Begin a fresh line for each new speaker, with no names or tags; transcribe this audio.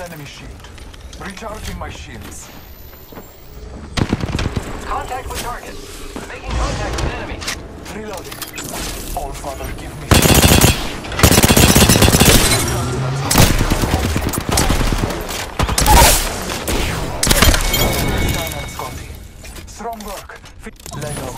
an enemy shield. Recharging my shields.
Contact with target. Making contact with enemy.
Reloading. All father, give me. Strong work. Lego.